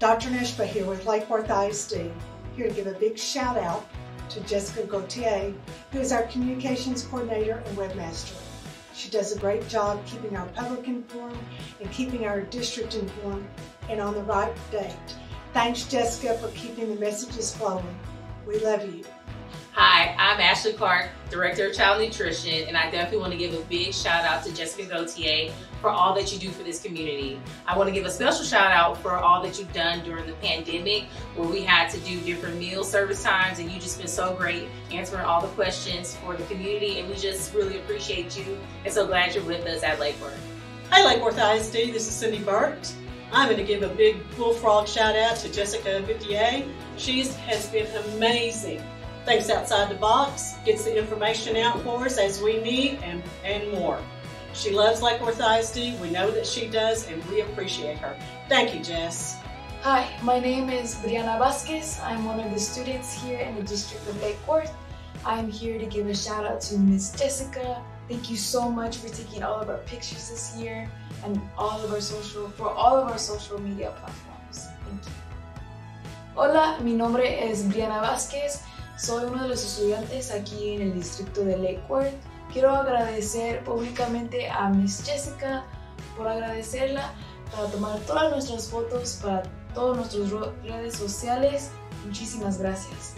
Dr. Neshba here with Lake Worth ISD, here to give a big shout out to Jessica Gauthier, who is our communications coordinator and webmaster. She does a great job keeping our public informed and keeping our district informed and on the right date. Thanks, Jessica, for keeping the messages flowing. We love you. Hi, I'm Ashley Clark, Director of Child Nutrition, and I definitely want to give a big shout out to Jessica Gauthier for all that you do for this community. I want to give a special shout out for all that you've done during the pandemic where we had to do different meal service times and you just been so great answering all the questions for the community and we just really appreciate you and so glad you're with us at Lake Worth. Hi Lake Worth ISD, this is Cindy Burt. I'm going to give a big bullfrog shout out to Jessica Gauthier. She has been amazing thinks outside the box, gets the information out for us as we need, and, and more. She loves Lake Worth ISD. We know that she does, and we appreciate her. Thank you, Jess. Hi, my name is Brianna Vasquez. I'm one of the students here in the District of Lake Worth. I'm here to give a shout out to Miss Jessica. Thank you so much for taking all of our pictures this year and all of our social for all of our social media platforms. Thank you. Hola, mi nombre es Brianna Vázquez. Soy uno de los estudiantes aquí en el distrito de Lake Worth. Quiero agradecer públicamente a Miss Jessica por agradecerla para tomar todas nuestras fotos para todas nuestras redes sociales. Muchísimas gracias.